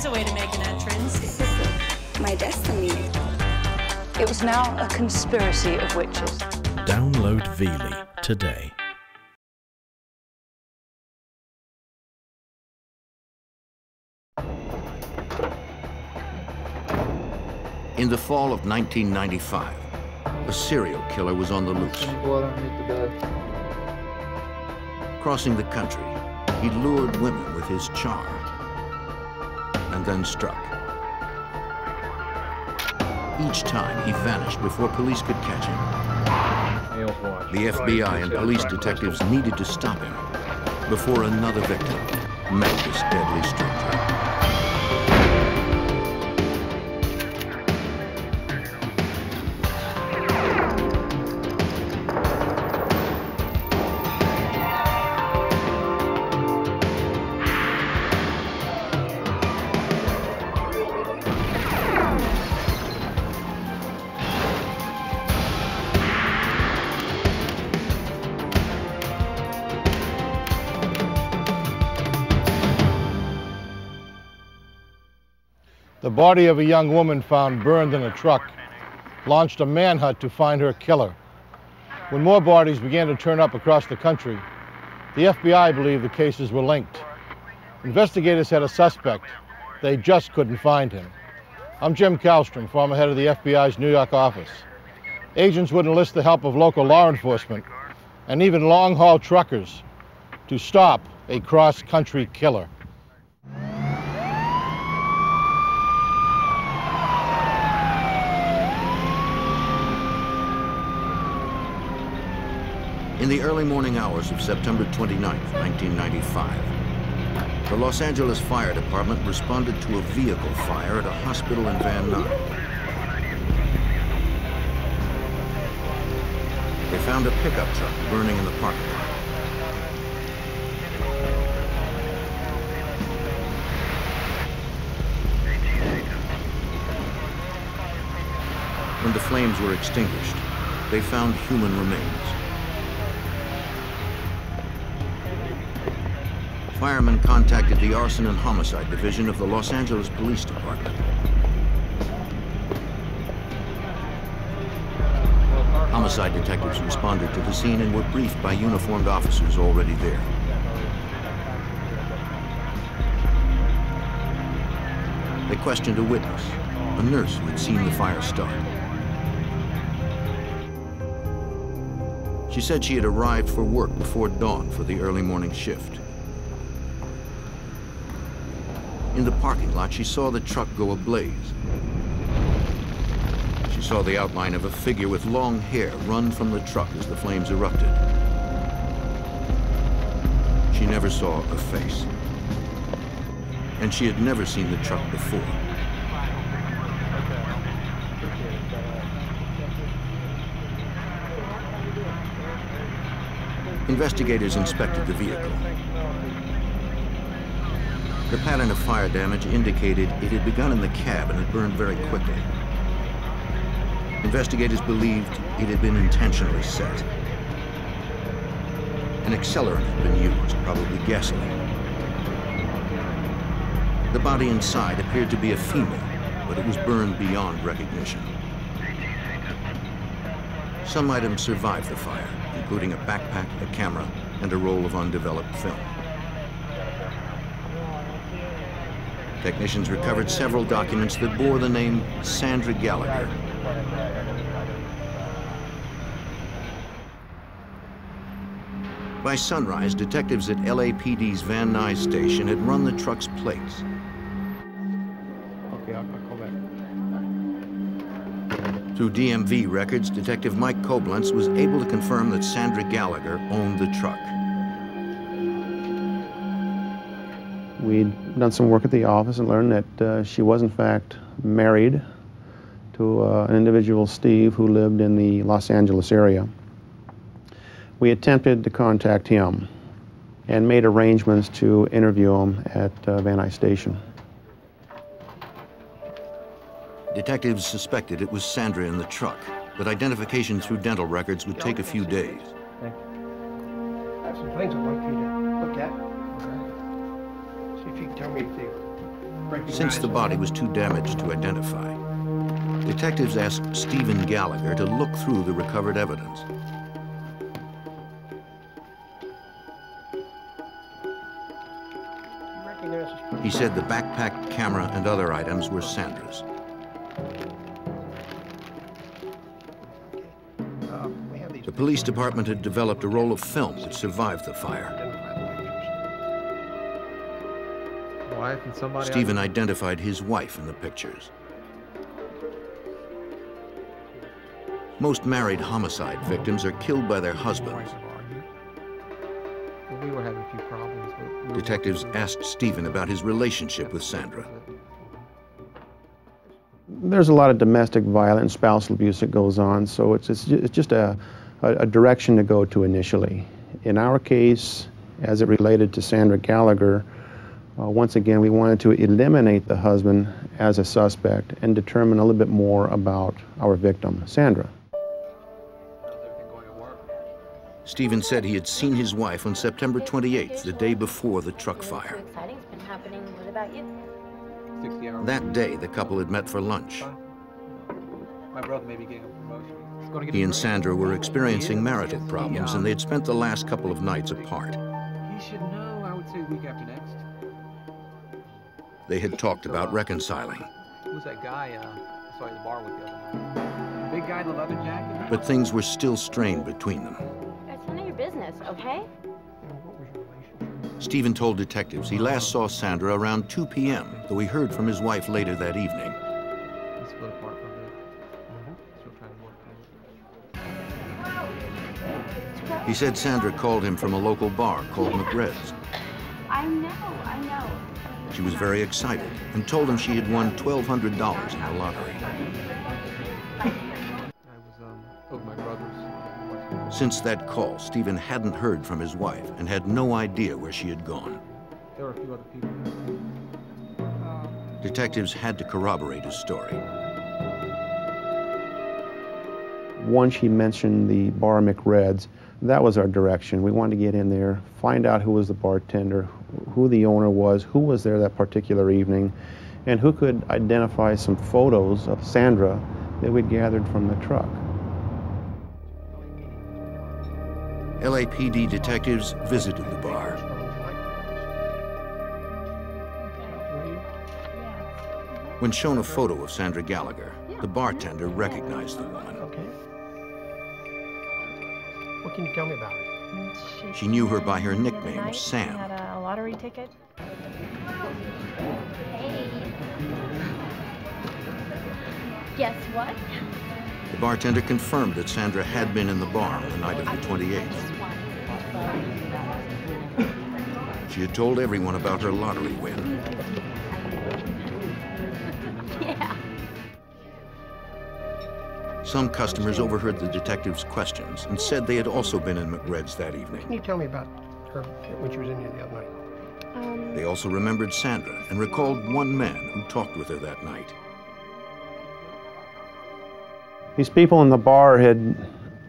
There's a way to make an entrance. My destiny. It was now a conspiracy of witches. Download Veely today. In the fall of 1995, a serial killer was on the loose. Crossing the country, he lured women with his charm and then struck. Each time, he vanished before police could catch him. The FBI and police detectives needed to stop him before another victim met this deadly stranger. Body of a young woman found burned in a truck launched a manhunt to find her killer. When more bodies began to turn up across the country, the FBI believed the cases were linked. Investigators had a suspect. They just couldn't find him. I'm Jim Kallstrom, former head of the FBI's New York office. Agents would enlist the help of local law enforcement and even long-haul truckers to stop a cross-country killer. In the early morning hours of September 29, 1995, the Los Angeles Fire Department responded to a vehicle fire at a hospital in Van Nuys. They found a pickup truck burning in the parking lot. When the flames were extinguished, they found human remains. Firemen contacted the Arson and Homicide Division of the Los Angeles Police Department. Homicide detectives responded to the scene and were briefed by uniformed officers already there. They questioned a witness, a nurse who had seen the fire start. She said she had arrived for work before dawn for the early morning shift. In the parking lot, she saw the truck go ablaze. She saw the outline of a figure with long hair run from the truck as the flames erupted. She never saw a face. And she had never seen the truck before. Investigators inspected the vehicle. The pattern of fire damage indicated it had begun in the cab and had burned very quickly. Investigators believed it had been intentionally set. An accelerant had been used, probably gasoline. The body inside appeared to be a female, but it was burned beyond recognition. Some items survived the fire, including a backpack, a camera, and a roll of undeveloped film. Technicians recovered several documents that bore the name Sandra Gallagher. By sunrise, detectives at LAPD's Van Nuys station had run the truck's plates. Okay, I'll, I'll call back. Through DMV records, Detective Mike Koblenz was able to confirm that Sandra Gallagher owned the truck. We'd done some work at the office and learned that uh, she was, in fact, married to uh, an individual, Steve, who lived in the Los Angeles area. We attempted to contact him and made arrangements to interview him at uh, Van Nuys Station. Detectives suspected it was Sandra in the truck, but identification through dental records would take a few days. I have some things I'd like you to look at. If you can tell me if they Since the body was too damaged to identify, detectives asked Stephen Gallagher to look through the recovered evidence. He said the backpack, camera, and other items were Sandra's. Uh, the police department had developed a roll of film which survived the fire. Stephen identified his wife in the pictures. Most married homicide victims are killed by their husbands. We were having a few problems. Detectives asked Stephen about his relationship with Sandra. There's a lot of domestic violence, spousal abuse that goes on, so it's, it's, it's just a, a, a direction to go to initially. In our case, as it related to Sandra Gallagher, Uh, once again, we wanted to eliminate the husband as a suspect and determine a little bit more about our victim, Sandra. Stephen said he had seen his wife on September 28th, the day before the truck fire. That day, the couple had met for lunch. He and Sandra were experiencing marital problems, and they had spent the last couple of nights apart. He should know, I would say, week after next. They had talked about reconciling. Who's that guy uh, I saw at the bar with the other night? big guy in the leather jacket? But things were still strained between them That's none of your business, okay? What was your relationship? Stephen told detectives he last saw Sandra around 2 p.m., though he heard from his wife later that evening. He said Sandra called him from a local bar called McRed's. I know, I know. She was very excited and told him she had won $1,200 in the lottery. Um, Since that call, Stephen hadn't heard from his wife and had no idea where she had gone. There were a few other people. Um, Detectives had to corroborate his story. Once she mentioned the bar McRed's, that was our direction. We wanted to get in there, find out who was the bartender, who the owner was, who was there that particular evening, and who could identify some photos of Sandra that we'd gathered from the truck. LAPD detectives visited the bar. When shown a photo of Sandra Gallagher, the bartender recognized the woman. Okay. What can you tell me about her? She, she knew her by her nickname, Sam. Had a lottery ticket. Hey. Guess what? The bartender confirmed that Sandra had been in the bar on the night of the 28th. She had told everyone about her lottery win. Yeah. Some customers overheard the detective's questions and said they had also been in McRed's that evening. Can you tell me about her when she was in here the other night? Um, they also remembered Sandra and recalled one man who talked with her that night. These people in the bar had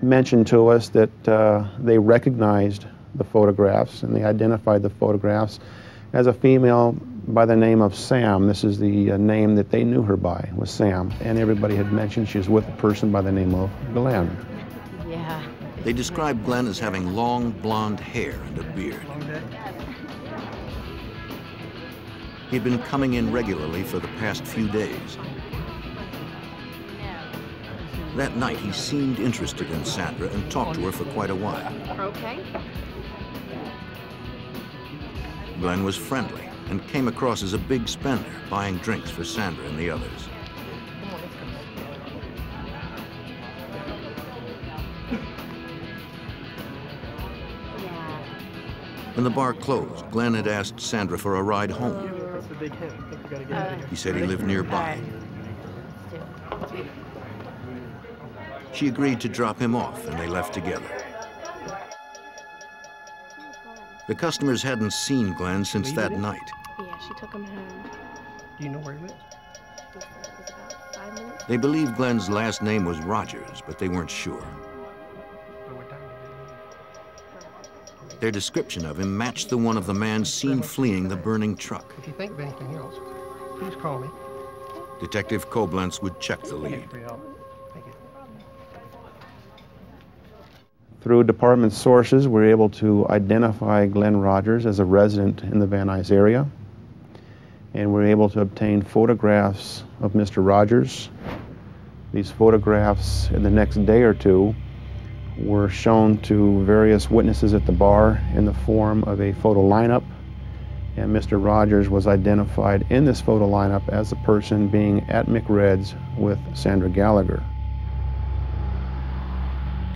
mentioned to us that uh, they recognized the photographs and they identified the photographs as a female by the name of Sam. This is the uh, name that they knew her by, was Sam. And everybody had mentioned she was with a person by the name of Glen. Yeah. They described Glen as having long blonde hair and a beard. He'd been coming in regularly for the past few days. That night, he seemed interested in Sandra and talked to her for quite a while. Okay. Glen was friendly and came across as a big spender, buying drinks for Sandra and the others. When the bar closed, Glen had asked Sandra for a ride home. He said he lived nearby. She agreed to drop him off, and they left together. The customers hadn't seen Glen since that night. Yeah, she took him home. Do you know where he lives? They believed Glen's last name was Rogers, but they weren't sure. Their description of him matched the one of the man seen fleeing the burning truck. If you think of anything else, please call me. Detective Koblenz would check the lead. Through department sources, we're able to identify Glen Rogers as a resident in the Van Nuys area. And we're able to obtain photographs of Mr. Rogers. These photographs, in the next day or two, were shown to various witnesses at the bar in the form of a photo lineup. And Mr. Rogers was identified in this photo lineup as the person being at McRed's with Sandra Gallagher.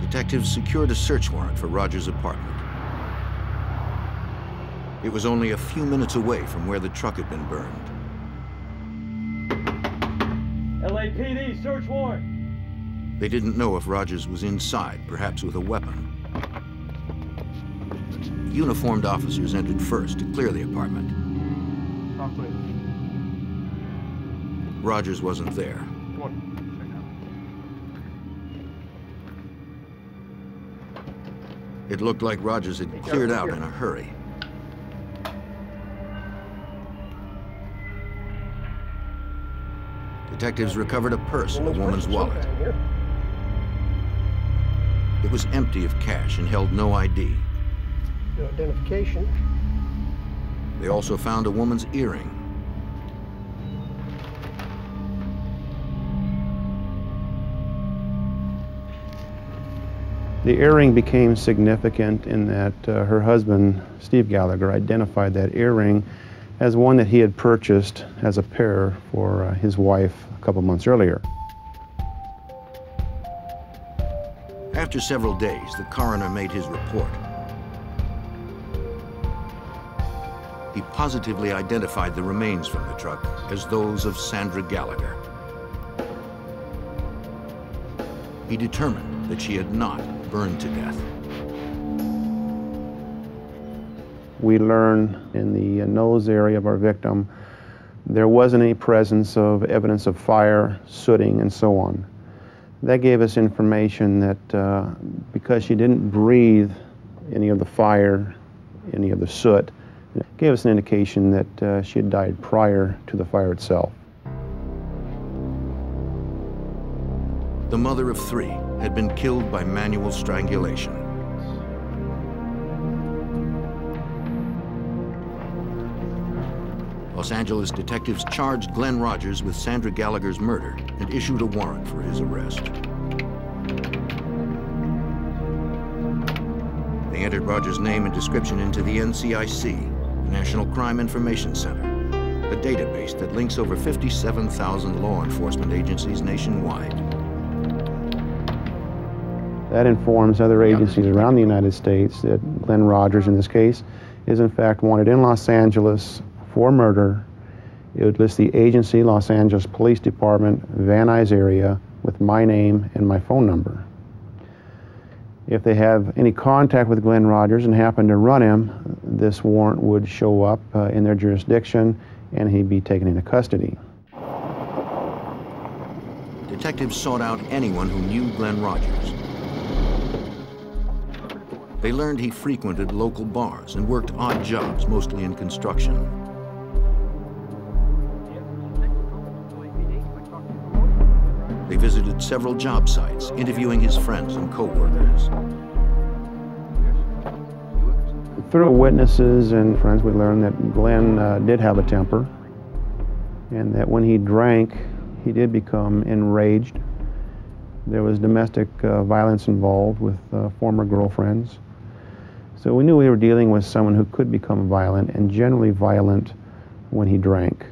Detectives secured a search warrant for Rogers' apartment. It was only a few minutes away from where the truck had been burned. LAPD, search warrant! They didn't know if Rogers was inside, perhaps with a weapon. Uniformed officers entered first to clear the apartment. Rogers wasn't there. It looked like Rogers had cleared out in a hurry. Detectives recovered a purse in the woman's wallet. It was empty of cash and held no ID. No identification. They also found a woman's earring. The earring became significant in that uh, her husband, Steve Gallagher, identified that earring as one that he had purchased as a pair for uh, his wife a couple months earlier. After several days, the coroner made his report. He positively identified the remains from the truck as those of Sandra Gallagher. He determined that she had not burned to death. We learn in the nose area of our victim there wasn't any presence of evidence of fire, sooting, and so on. That gave us information that uh, because she didn't breathe any of the fire, any of the soot, it gave us an indication that uh, she had died prior to the fire itself. The mother of three had been killed by manual strangulation. Los Angeles detectives charged Glen Rogers with Sandra Gallagher's murder and issued a warrant for his arrest. They entered Rogers' name and description into the NCIC, the National Crime Information Center, a database that links over 57,000 law enforcement agencies nationwide. That informs other agencies around the United States that Glen Rogers, in this case, is in fact wanted in Los Angeles for murder. It would list the agency, Los Angeles Police Department, Van Nuys area, with my name and my phone number. If they have any contact with Glen Rogers and happen to run him, this warrant would show up uh, in their jurisdiction and he'd be taken into custody. Detectives sought out anyone who knew Glen Rogers. They learned he frequented local bars and worked odd jobs, mostly in construction. They visited several job sites, interviewing his friends and co-workers. Through witnesses and friends, we learned that Glen uh, did have a temper and that when he drank, he did become enraged. There was domestic uh, violence involved with uh, former girlfriends. So we knew we were dealing with someone who could become violent and generally violent when he drank,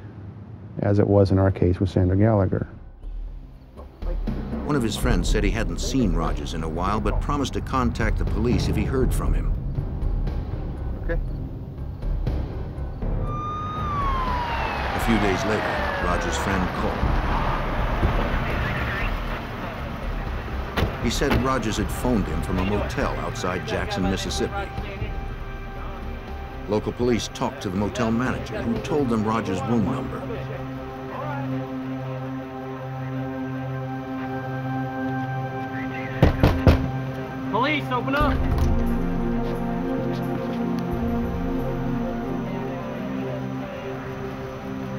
as it was in our case with Sandra Gallagher. One of his friends said he hadn't seen Rogers in a while, but promised to contact the police if he heard from him. Okay. A few days later, Rogers' friend called. He said Rogers had phoned him from a motel outside Jackson, Mississippi. Local police talked to the motel manager, who told them Rogers' room number. Police, open up!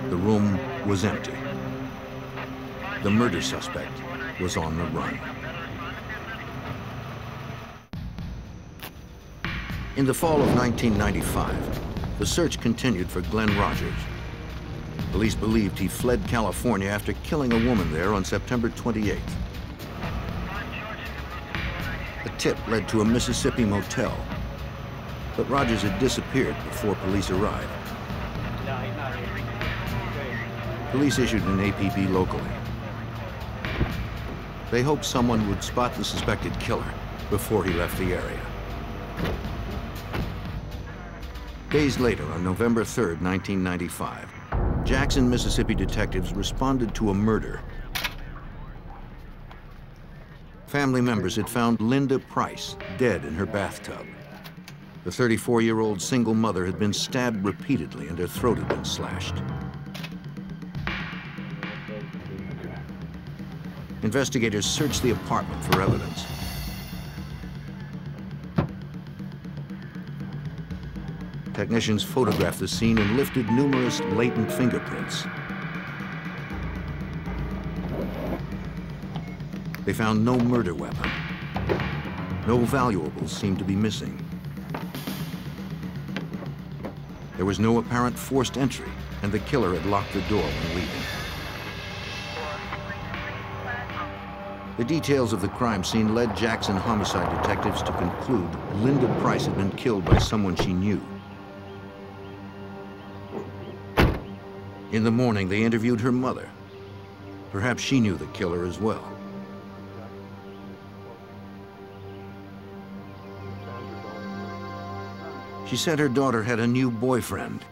The room was empty. The murder suspect was on the run. In the fall of 1995, the search continued for Glen Rogers. Police believed he fled California after killing a woman there on September 28th. A tip led to a Mississippi motel, but Rogers had disappeared before police arrived. Police issued an APB locally. They hoped someone would spot the suspected killer before he left the area. Days later, on November 3, 1995, Jackson, Mississippi detectives responded to a murder. Family members had found Linda Price dead in her bathtub. The 34-year-old single mother had been stabbed repeatedly and her throat had been slashed. Investigators searched the apartment for evidence. Technicians photographed the scene and lifted numerous latent fingerprints. They found no murder weapon. No valuables seemed to be missing. There was no apparent forced entry, and the killer had locked the door when leaving. The details of the crime scene led Jackson homicide detectives to conclude Linda Price had been killed by someone she knew. In the morning, they interviewed her mother. Perhaps she knew the killer as well. She said her daughter had a new boyfriend.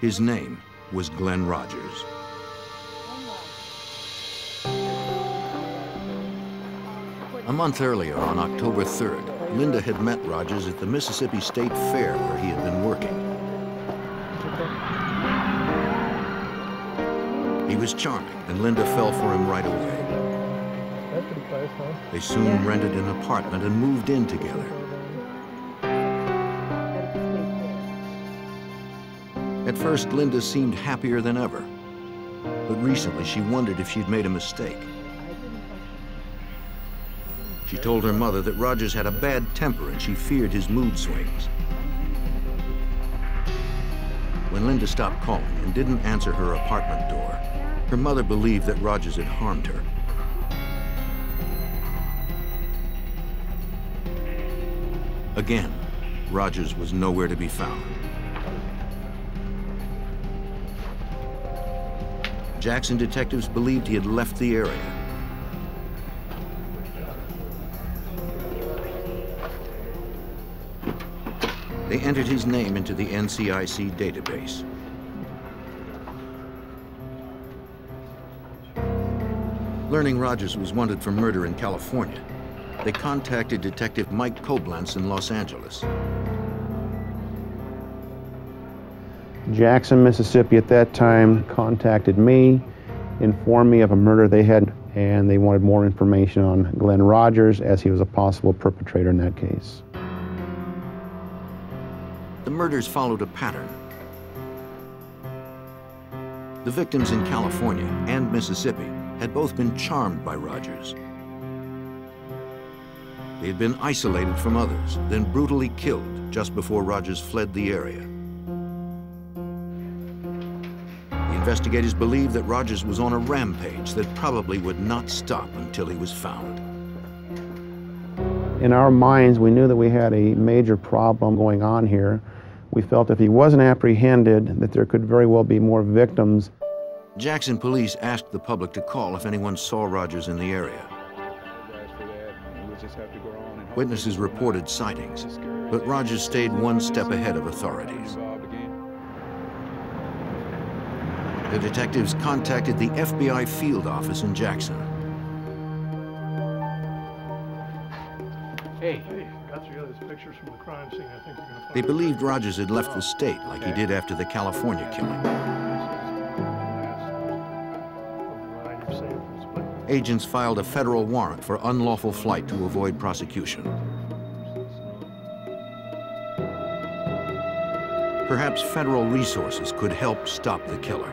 His name was Glen Rogers. A month earlier, on October 3rd, Linda had met Rogers at the Mississippi State Fair where he had been working. He was charming, and Linda fell for him right away. They soon yeah. rented an apartment and moved in together. At first, Linda seemed happier than ever. But recently, she wondered if she'd made a mistake. She told her mother that Rogers had a bad temper and she feared his mood swings. When Linda stopped calling and didn't answer her apartment door, her mother believed that Rogers had harmed her. Again, Rogers was nowhere to be found. Jackson detectives believed he had left the area They entered his name into the NCIC database. Learning Rogers was wanted for murder in California, they contacted Detective Mike Koblenz in Los Angeles. Jackson, Mississippi at that time contacted me, informed me of a murder they had, and they wanted more information on Glen Rogers as he was a possible perpetrator in that case. The murders followed a pattern. The victims in California and Mississippi had both been charmed by Rogers. They had been isolated from others, then brutally killed just before Rogers fled the area. Investigators believed that Rogers was on a rampage that probably would not stop until he was found. In our minds, we knew that we had a major problem going on here we felt if he wasn't apprehended, that there could very well be more victims. Jackson police asked the public to call if anyone saw Rogers in the area. Witnesses reported sightings, but Rogers stayed one step ahead of authorities. The detectives contacted the FBI field office in Jackson. Hey, got the pictures from the crime scene. I think you're going to They believed Rogers had left the oh, state like he did after the California killing. Agents filed a federal warrant for unlawful flight to avoid prosecution. Perhaps federal resources could help stop the killer.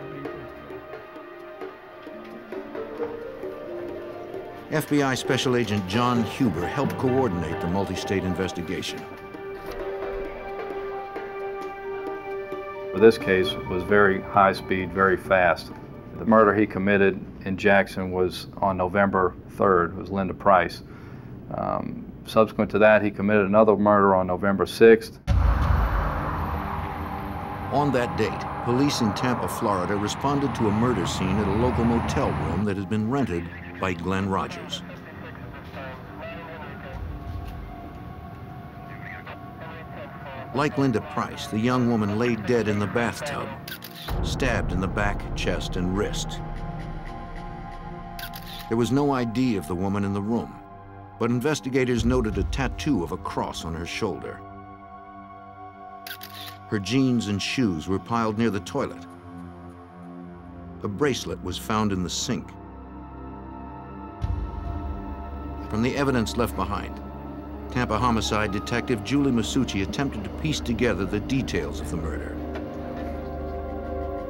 FBI Special Agent John Huber helped coordinate the multi-state investigation. This case was very high speed, very fast. The murder he committed in Jackson was on November 3rd, it was Linda Price. Um, subsequent to that, he committed another murder on November 6th. On that date, police in Tampa, Florida responded to a murder scene at a local motel room that had been rented by Glen Rogers. Like Linda Price, the young woman lay dead in the bathtub, stabbed in the back, chest, and wrist. There was no ID of the woman in the room, but investigators noted a tattoo of a cross on her shoulder. Her jeans and shoes were piled near the toilet. A bracelet was found in the sink. From the evidence left behind, Tampa homicide detective Julie Masucci attempted to piece together the details of the murder.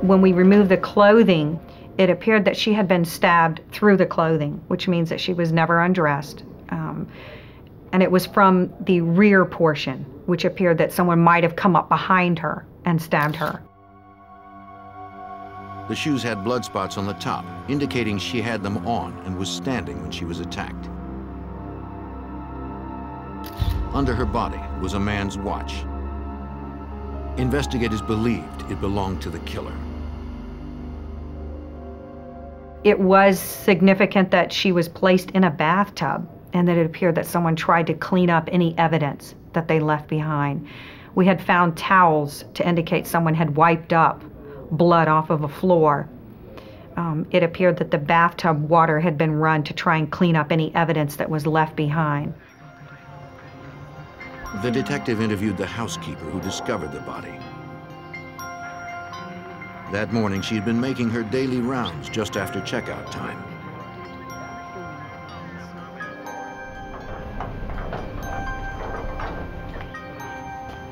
When we removed the clothing, it appeared that she had been stabbed through the clothing, which means that she was never undressed. Um, and it was from the rear portion, which appeared that someone might have come up behind her and stabbed her. The shoes had blood spots on the top, indicating she had them on and was standing when she was attacked. Under her body was a man's watch. Investigators believed it belonged to the killer. It was significant that she was placed in a bathtub and that it appeared that someone tried to clean up any evidence that they left behind. We had found towels to indicate someone had wiped up blood off of a floor. Um, it appeared that the bathtub water had been run to try and clean up any evidence that was left behind. The detective interviewed the housekeeper who discovered the body. That morning, she had been making her daily rounds just after checkout time.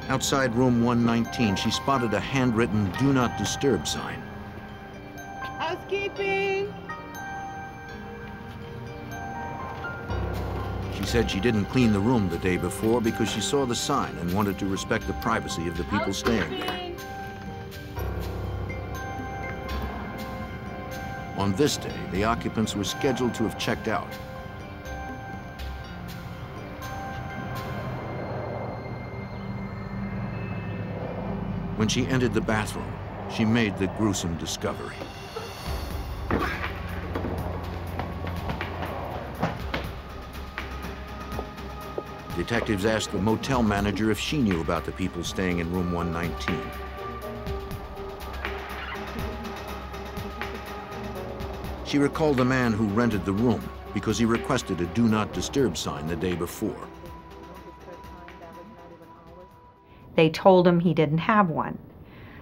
Outside room 119, she spotted a handwritten Do Not Disturb sign. Housekeeping! She said she didn't clean the room the day before because she saw the sign and wanted to respect the privacy of the people staying there. On this day, the occupants were scheduled to have checked out. When she entered the bathroom, she made the gruesome discovery. Detectives asked the motel manager if she knew about the people staying in room 119. She recalled the man who rented the room because he requested a do not disturb sign the day before. They told him he didn't have one.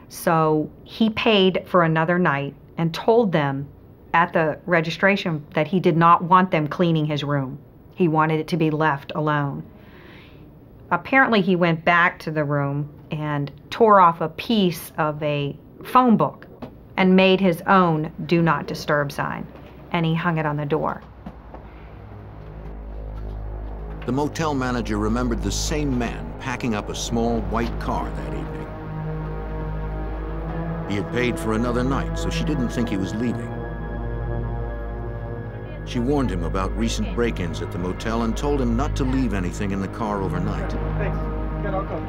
So he paid for another night and told them at the registration that he did not want them cleaning his room. He wanted it to be left alone apparently he went back to the room and tore off a piece of a phone book and made his own do not disturb sign and he hung it on the door. The motel manager remembered the same man packing up a small white car that evening. He had paid for another night, so she didn't think he was leaving. She warned him about recent break-ins at the motel and told him not to leave anything in the car overnight. Thanks. Good, I'll go.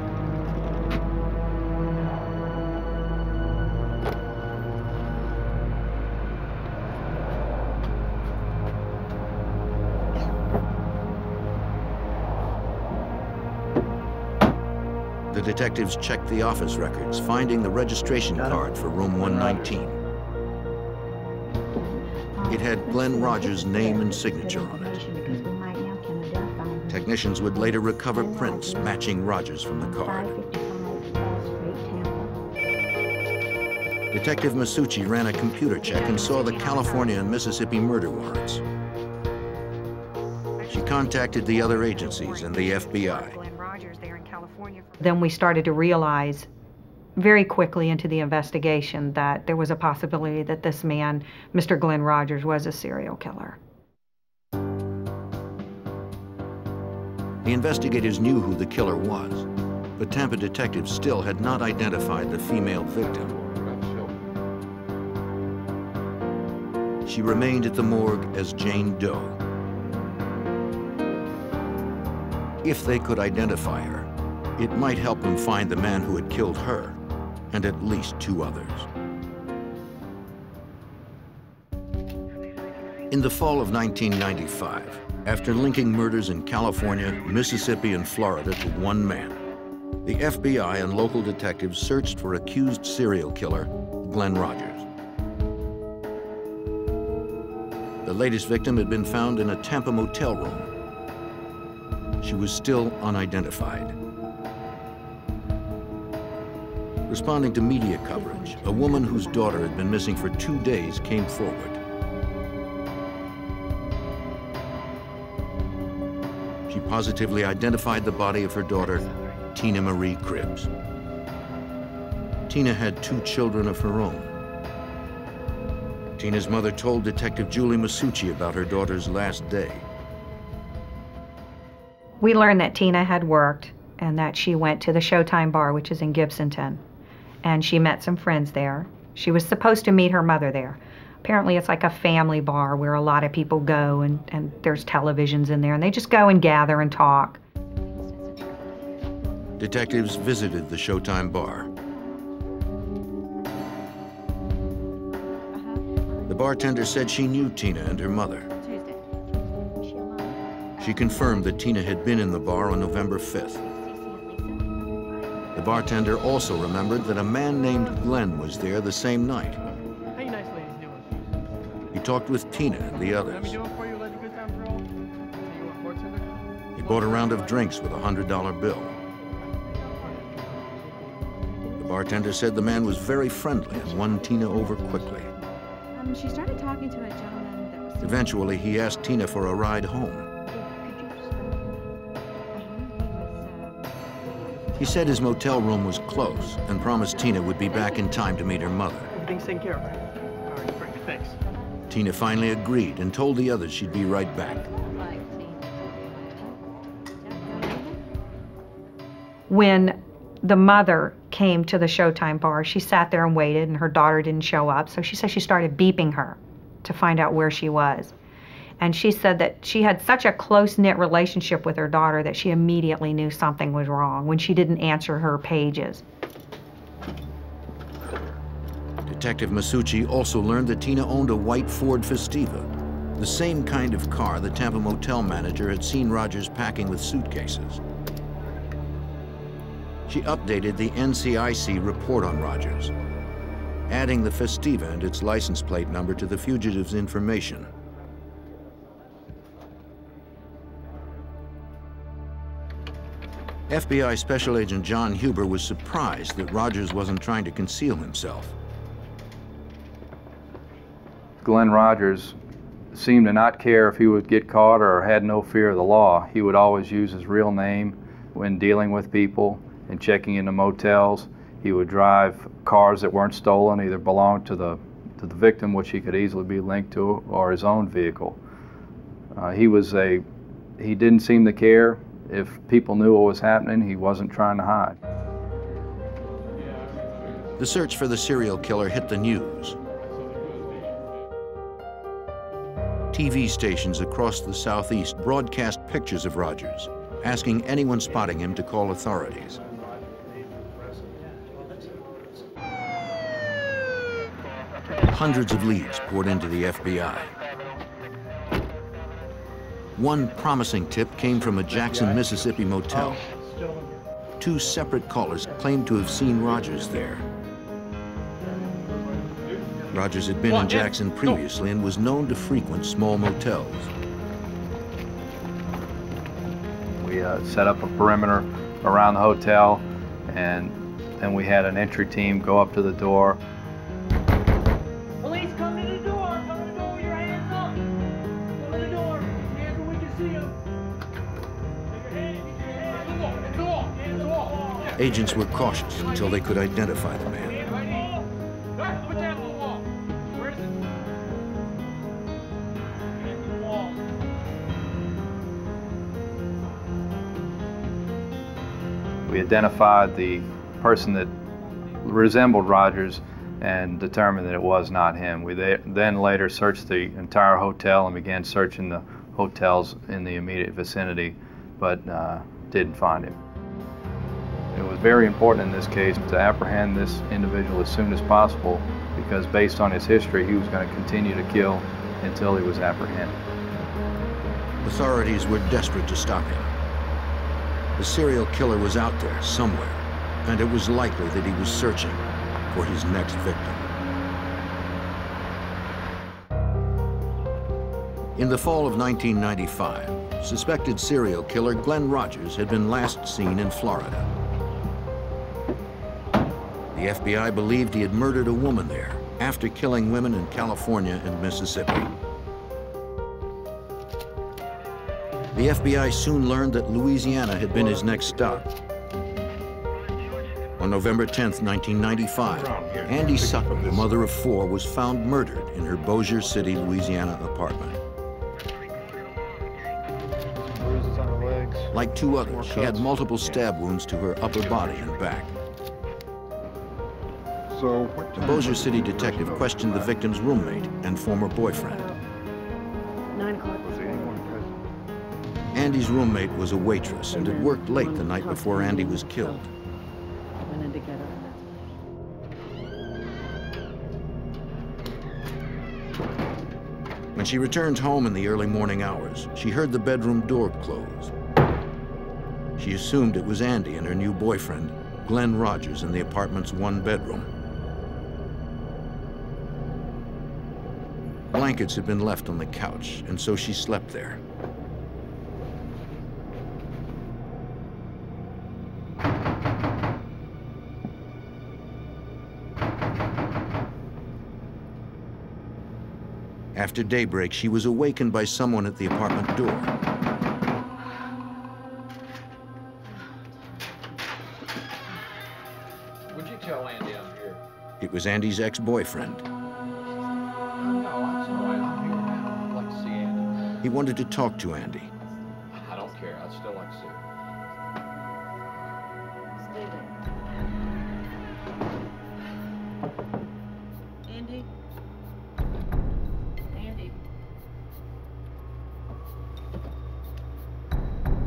The detectives checked the office records, finding the registration card for room 119. It had Glen Rogers' name and signature on it. Technicians would later recover prints matching Rogers from the card. Detective Masucci ran a computer check and saw the California and Mississippi murder warrants. She contacted the other agencies and the FBI. Then we started to realize very quickly into the investigation that there was a possibility that this man, Mr. Glen Rogers, was a serial killer. The investigators knew who the killer was, but Tampa detectives still had not identified the female victim. She remained at the morgue as Jane Doe. If they could identify her, it might help them find the man who had killed her and at least two others. In the fall of 1995, after linking murders in California, Mississippi, and Florida to one man, the FBI and local detectives searched for accused serial killer Glen Rogers. The latest victim had been found in a Tampa motel room. She was still unidentified. Responding to media coverage, a woman whose daughter had been missing for two days came forward. She positively identified the body of her daughter, Tina Marie Cribbs. Tina had two children of her own. Tina's mother told Detective Julie Masucci about her daughter's last day. We learned that Tina had worked and that she went to the Showtime bar, which is in Gibsonton and she met some friends there. She was supposed to meet her mother there. Apparently, it's like a family bar where a lot of people go and, and there's televisions in there, and they just go and gather and talk. Detectives visited the Showtime bar. The bartender said she knew Tina and her mother. She confirmed that Tina had been in the bar on November 5th. The bartender also remembered that a man named Glen was there the same night. How you nice ladies doing? He talked with Tina and the others. He bought a round of drinks with a $100 bill. The bartender said the man was very friendly and won Tina over quickly. Um, she started talking to a gentleman that was... Eventually, he asked Tina for a ride home. He said his motel room was close and promised Tina would be back in time to meet her mother. Everything's taken care of, right? All right, great, thanks. Tina finally agreed and told the others she'd be right back. When the mother came to the Showtime bar, she sat there and waited, and her daughter didn't show up. So she said she started beeping her to find out where she was. And she said that she had such a close knit relationship with her daughter that she immediately knew something was wrong when she didn't answer her pages. Detective Masucci also learned that Tina owned a white Ford Festiva, the same kind of car the Tampa motel manager had seen Rogers packing with suitcases. She updated the NCIC report on Rogers, adding the Festiva and its license plate number to the fugitive's information. FBI Special Agent John Huber was surprised that Rogers wasn't trying to conceal himself. Glen Rogers seemed to not care if he would get caught or had no fear of the law. He would always use his real name when dealing with people and checking into motels. He would drive cars that weren't stolen, either belonged to the to the victim, which he could easily be linked to, or his own vehicle. Uh, he was a he didn't seem to care if people knew what was happening, he wasn't trying to hide. The search for the serial killer hit the news. TV stations across the southeast broadcast pictures of Rogers, asking anyone spotting him to call authorities. Hundreds of leads poured into the FBI. One promising tip came from a Jackson, Mississippi motel. Two separate callers claimed to have seen Rogers there. Rogers had been in Jackson previously and was known to frequent small motels. We uh, set up a perimeter around the hotel and then we had an entry team go up to the door Agents were cautious until they could identify the man. We identified the person that resembled Rogers and determined that it was not him. We then later searched the entire hotel and began searching the hotels in the immediate vicinity, but uh, didn't find him. Very important in this case to apprehend this individual as soon as possible because based on his history, he was going to continue to kill until he was apprehended. Authorities were desperate to stop him. The serial killer was out there somewhere, and it was likely that he was searching for his next victim. In the fall of 1995, suspected serial killer Glen Rogers had been last seen in Florida. The FBI believed he had murdered a woman there after killing women in California and Mississippi. The FBI soon learned that Louisiana had been his next stop. On November 10, 1995, Andy Sutton, the mother of four, was found murdered in her Bossier City, Louisiana apartment. Like two others, she had multiple stab wounds to her upper body and back. The Bossier City detective questioned the victim's roommate and former boyfriend. Nine o'clock. Was there anyone present? Andy's roommate was a waitress and had worked late the night before Andy was killed. Went in together. When she returned home in the early morning hours, she heard the bedroom door close. She assumed it was Andy and her new boyfriend, Glen Rogers, in the apartment's one bedroom. Blankets had been left on the couch, and so she slept there. After daybreak, she was awakened by someone at the apartment door. Would you tell Andy I'm here? It was Andy's ex-boyfriend. He wanted to talk to Andy. I don't care. I'd still like to see him. Andy? Andy?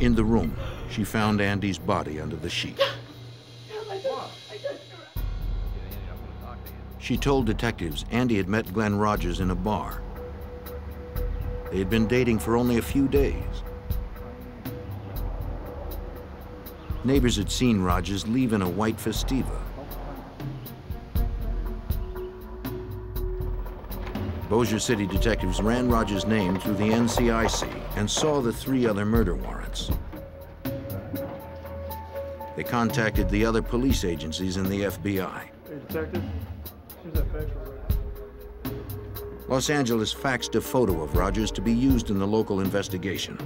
In the room, she found Andy's body under the sheet. She told detectives Andy had met Glen Rogers in a bar. They had been dating for only a few days. Neighbors had seen Rogers leave in a white Festiva. Bossier City detectives ran Rogers' name through the NCIC and saw the three other murder warrants. They contacted the other police agencies and the FBI. Hey, Los Angeles faxed a photo of Rogers to be used in the local investigation.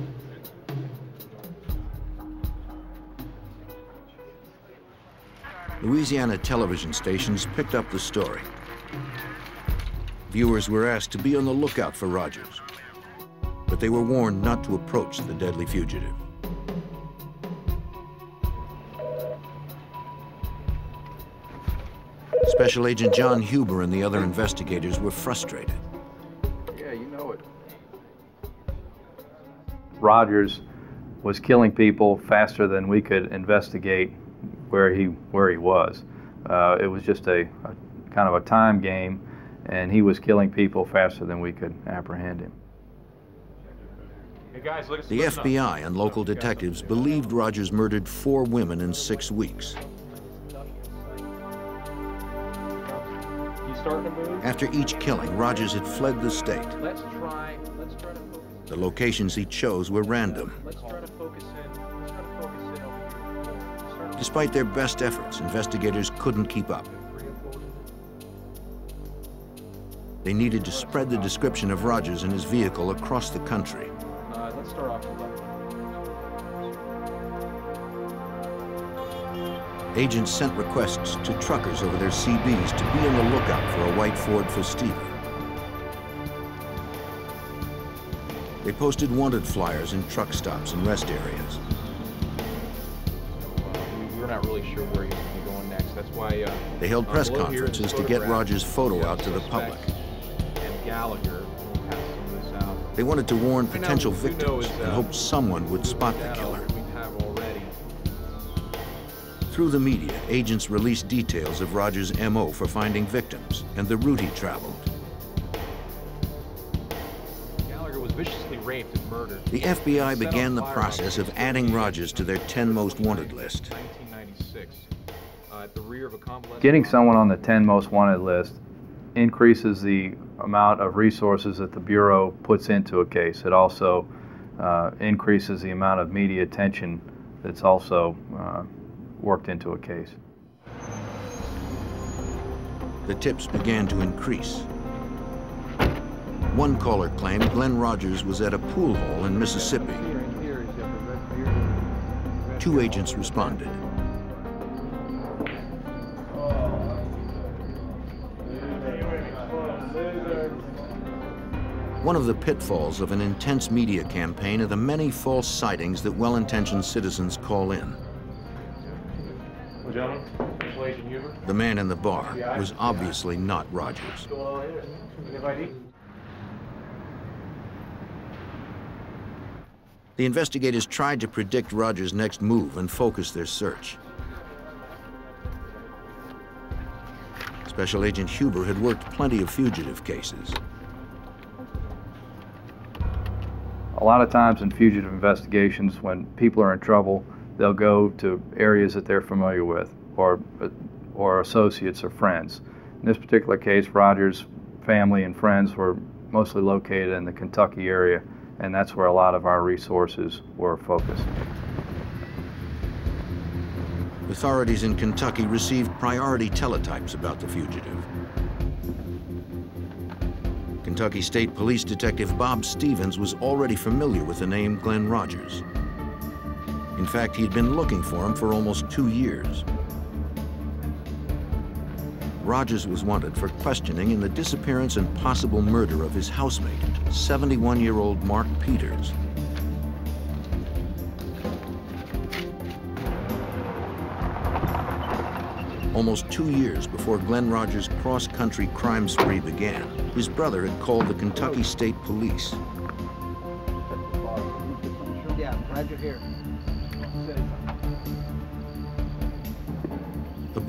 Louisiana television stations picked up the story. Viewers were asked to be on the lookout for Rogers, but they were warned not to approach the deadly fugitive. Special Agent John Huber and the other investigators were frustrated. Rogers was killing people faster than we could investigate where he where he was. Uh, it was just a, a kind of a time game, and he was killing people faster than we could apprehend him. Hey guys, look The FBI and local detectives believed Rogers murdered four women in six weeks. You starting to move? After each killing, Rogers had fled the state. The locations he chose were random. Let's try to focus in. Let's try to focus in over here. Start Despite their best efforts, investigators couldn't keep up. They needed to spread the description of Rogers and his vehicle across the country. Uh, let's start off with left. Agents sent requests to truckers over their CBs to be on the lookout for a white Ford Festiva. They posted wanted flyers in truck stops and rest areas. We're not really sure where he's going next that's why, uh, they held press conferences to get Rogers' photo out to the public. And Gallagher will pass some of this out. They wanted to warn potential what we do know victims is, and uh, hoped someone would spot the killer. we have already. Through the media, agents released details of Rogers' MO for finding victims and the route he traveled. The FBI began the process of adding Rogers to their 10 most wanted list. 1996. Uh, at the rear of a convalescent Getting someone on the 10 most wanted list increases the amount of resources that the Bureau puts into a case. It also uh, increases the amount of media attention that's also uh, worked into a case. The tips began to increase. One caller claimed Glen Rogers was at a pool hall in Mississippi. Two agents responded. One of the pitfalls of an intense media campaign are the many false sightings that well-intentioned citizens call in. The man in the bar was obviously not Rogers. What's going on here? You have ID? The investigators tried to predict Rogers' next move and focus their search. Special Agent Huber had worked plenty of fugitive cases. A lot of times in fugitive investigations, when people are in trouble, they'll go to areas that they're familiar with or, or associates or friends. In this particular case, Rogers' family and friends were mostly located in the Kentucky area, and that's where a lot of our resources were focused. Authorities in Kentucky received priority teletypes about the fugitive. Kentucky State Police Detective Bob Stevens was already familiar with the name Glen Rogers. In fact, he'd been looking for him for almost two years. Rogers was wanted for questioning in the disappearance and possible murder of his housemate, 71-year-old Mark Peters. Almost two years before Glen Rogers' cross-country crime spree began, his brother had called the Kentucky State Police.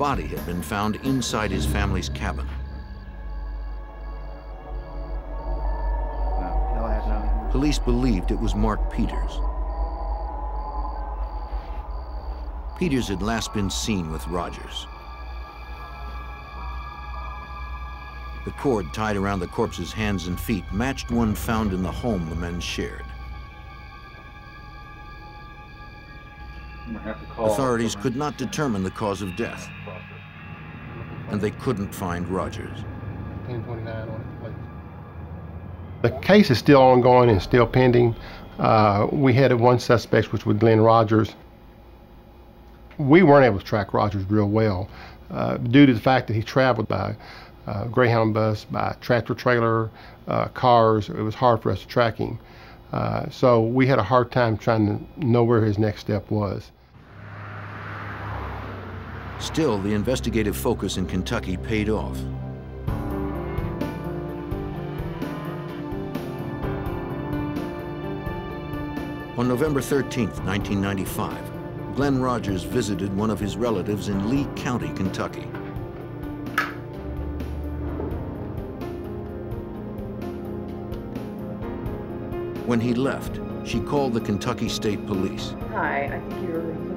Body had been found inside his family's cabin. Police believed it was Mark Peters. Peters had last been seen with Rogers. The cord tied around the corpse's hands and feet matched one found in the home the men shared. Authorities could not determine the cause of death, and they couldn't find Rogers. 1029 on it, please. The case is still ongoing and still pending. Uh, we had one suspect, which was Glen Rogers. We weren't able to track Rogers real well uh, due to the fact that he traveled by uh, Greyhound bus, by tractor trailer, uh, cars. It was hard for us to track him. Uh, so we had a hard time trying to know where his next step was. Still, the investigative focus in Kentucky paid off. On November 13, 1995, Glen Rogers visited one of his relatives in Lee County, Kentucky. When he left, she called the Kentucky State Police. Hi, I think you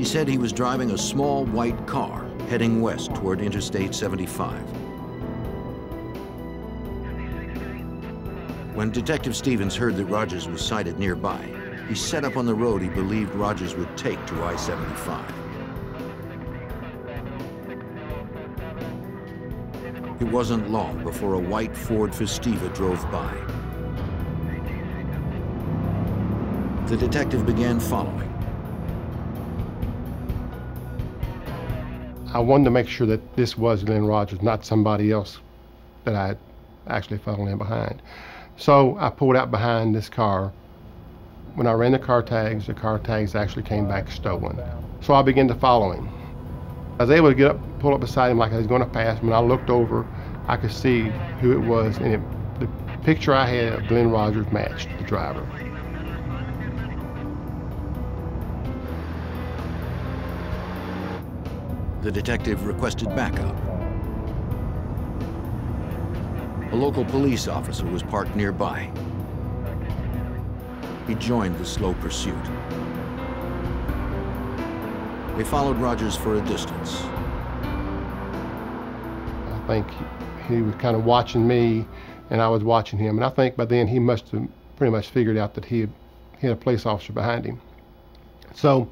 She said he was driving a small white car heading west toward Interstate 75. When Detective Stevens heard that Rogers was sighted nearby, he set up on the road he believed Rogers would take to I-75. It wasn't long before a white Ford Festiva drove by. The detective began following. I wanted to make sure that this was Glen Rogers, not somebody else that I had actually followed in behind. So I pulled out behind this car When I ran the car tags, the car tags actually came back stolen. So I began to follow him. I was able to get up, pull up beside him like I was going to pass. When I looked over, I could see who it was, and it, the picture I had of Glen Rogers matched the driver. The detective requested backup. A local police officer was parked nearby. He joined the slow pursuit. They followed Rogers for a distance. I think he was kind of watching me, and I was watching him. And I think by then he must have pretty much figured out that he had, he had a police officer behind him. So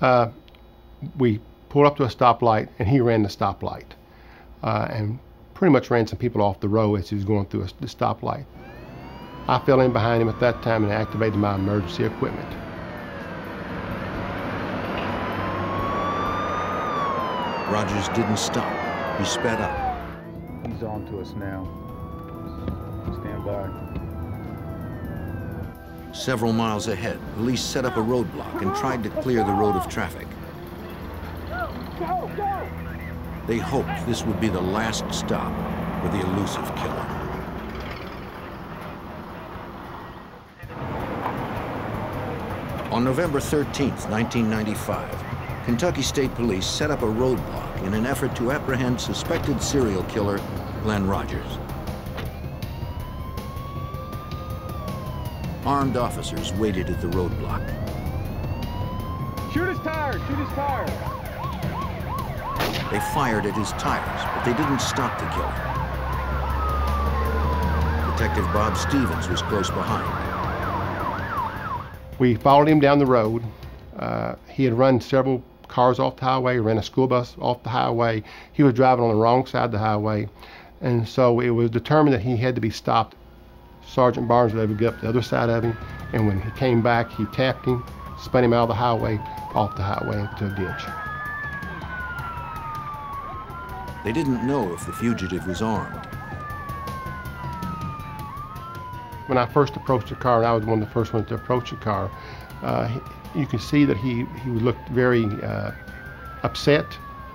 uh, we pulled up to a stoplight, and he ran the stoplight. Uh, and pretty much ran some people off the road as he was going through a, the stoplight. I fell in behind him at that time and activated my emergency equipment. Rogers didn't stop. He sped up. He's on to us now. Stand by. Several miles ahead, police set up a roadblock and tried to clear the road of traffic. They hoped this would be the last stop for the elusive killer. On November 13, 1995, Kentucky State Police set up a roadblock in an effort to apprehend suspected serial killer Glen Rogers. Armed officers waited at the roadblock. Shoot his tires! Shoot his tires! They fired at his tires, but they didn't stop the killer. Detective Bob Stevens was close behind. We followed him down the road. Uh, he had run several cars off the highway, ran a school bus off the highway. He was driving on the wrong side of the highway. And so it was determined that he had to be stopped. Sergeant Barnes was able to get up the other side of him. And when he came back, he tapped him, spun him out of the highway, off the highway into a ditch. They didn't know if the fugitive was armed. When I first approached the car, and I was one of the first ones to approach the car, uh, you could see that he, he looked very uh, upset,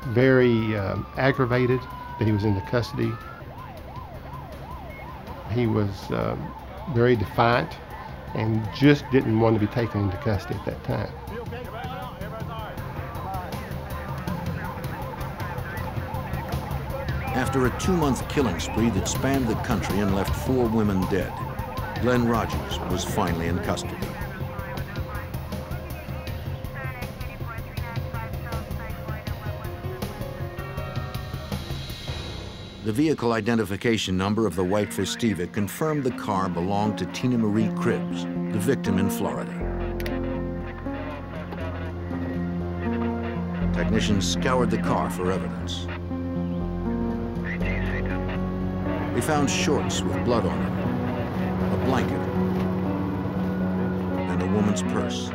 very um, aggravated that he was in the custody. He was um, very defiant and just didn't want to be taken into custody at that time. After a two-month killing spree that spanned the country and left four women dead, Glen Rogers was finally in custody. The vehicle identification number of the white Festiva confirmed the car belonged to Tina Marie Cribbs, the victim in Florida. Technicians scoured the car for evidence. They found shorts with blood on them, a blanket, and a woman's purse.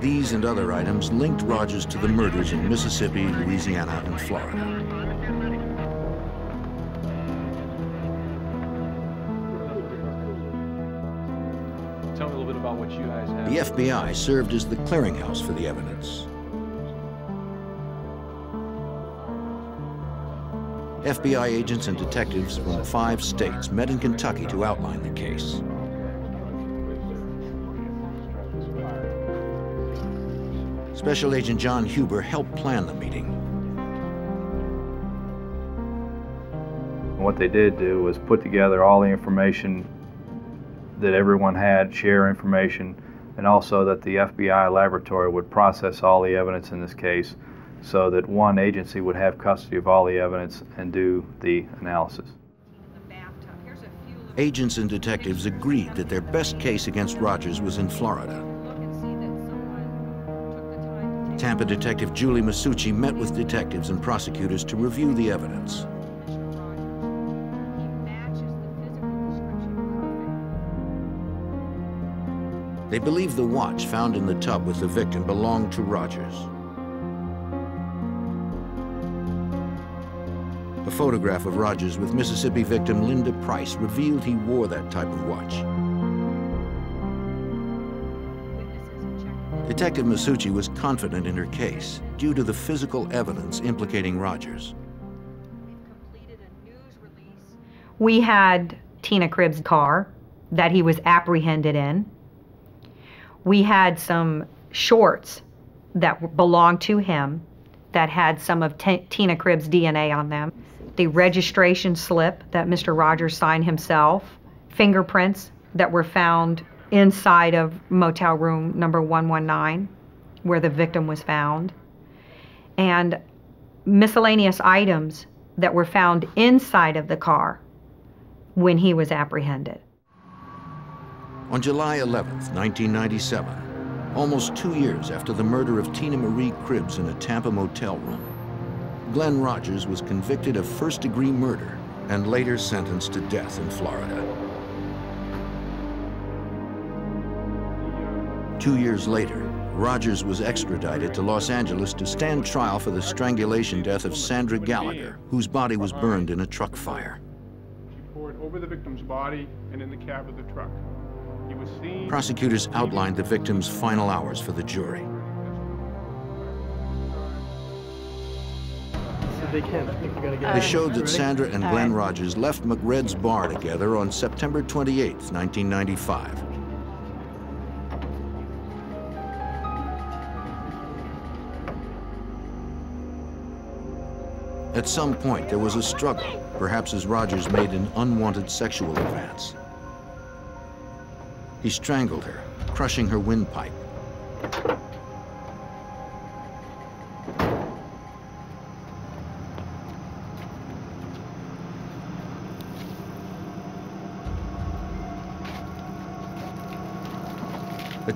These and other items linked Rogers to the murders in Mississippi, Louisiana, and Florida. The FBI served as the clearinghouse for the evidence. FBI agents and detectives from five states met in Kentucky to outline the case. Special Agent John Huber helped plan the meeting. What they did do was put together all the information that everyone had, share information, and also that the FBI laboratory would process all the evidence in this case so that one agency would have custody of all the evidence and do the analysis. Agents and detectives agreed that their best case against Rogers was in Florida. Tampa detective Julie Masucci met with detectives and prosecutors to review the evidence. They believe the watch found in the tub with the victim belonged to Rogers. A photograph of Rogers with Mississippi victim Linda Price revealed he wore that type of watch. Detective Masucci was confident in her case due to the physical evidence implicating Rogers. We had Tina Cribbs' car that he was apprehended in. We had some shorts that belonged to him that had some of T Tina Cribbs' DNA on them. The registration slip that Mr. Rogers signed himself, fingerprints that were found inside of motel room number 119 where the victim was found, and miscellaneous items that were found inside of the car when he was apprehended. On July 11, 1997, almost two years after the murder of Tina Marie Cribbs in a Tampa motel room, Glen Rogers was convicted of first-degree murder and later sentenced to death in Florida. Two years later, Rogers was extradited to Los Angeles to stand trial for the strangulation death of Sandra Gallagher, whose body was burned in a truck fire. She poured over the victim's body and in the cab of the truck. He was seen... Prosecutors outlined the victim's final hours for the jury. They can. I think you're gonna get uh, They showed that Sandra and Glen uh, Rogers left McRed's bar together on September 28, 1995. At some point, there was a struggle, perhaps as Rogers made an unwanted sexual advance. He strangled her, crushing her windpipe.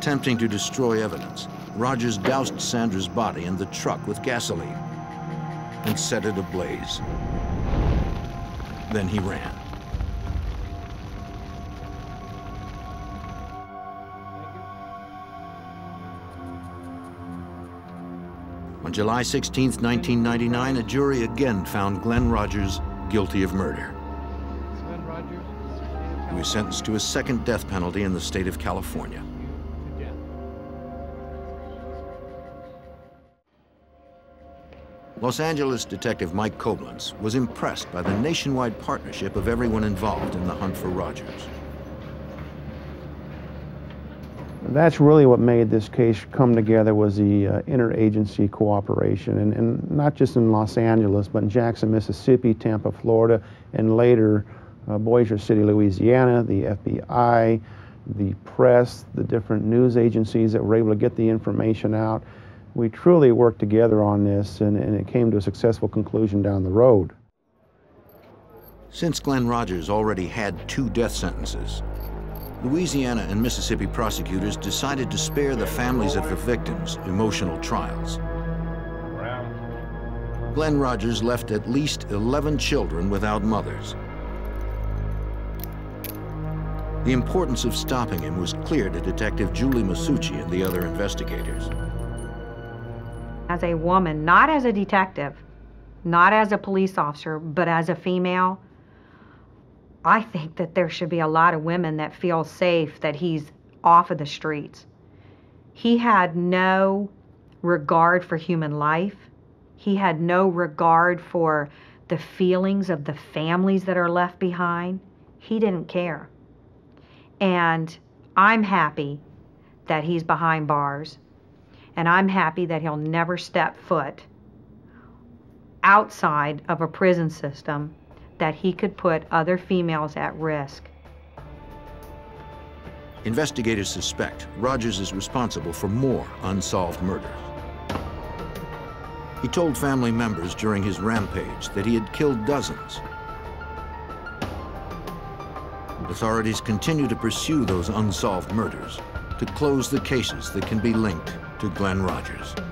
Attempting to destroy evidence, Rogers doused Sandra's body in the truck with gasoline and set it ablaze. Then he ran. On July 16, 1999, a jury again found Glen Rogers guilty of murder. He was sentenced to a second death penalty in the state of California. Los Angeles detective Mike Koblenz was impressed by the nationwide partnership of everyone involved in the hunt for Rogers. That's really what made this case come together was the uh, interagency cooperation, and, and not just in Los Angeles, but in Jackson, Mississippi, Tampa, Florida, and later uh, Bossier City, Louisiana, the FBI, the press, the different news agencies that were able to get the information out we truly worked together on this and, and, it came to a successful conclusion down the road. Since Glen Rogers already had two death sentences, Louisiana and Mississippi prosecutors decided to spare the families of the victims emotional trials. Glen Rogers left at least 11 children without mothers. The importance of stopping him was clear to Detective Julie Masucci and the other investigators as a woman, not as a detective, not as a police officer, but as a female, I think that there should be a lot of women that feel safe that he's off of the streets. He had no regard for human life. He had no regard for the feelings of the families that are left behind. He didn't care. And I'm happy that he's behind bars and I'm happy that he'll never step foot outside of a prison system that he could put other females at risk. Investigators suspect Rogers is responsible for more unsolved murders. He told family members during his rampage that he had killed dozens. Authorities continue to pursue those unsolved murders to close the cases that can be linked to Glen Rogers.